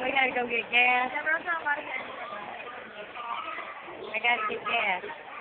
We gotta go get gas. I gotta get gas.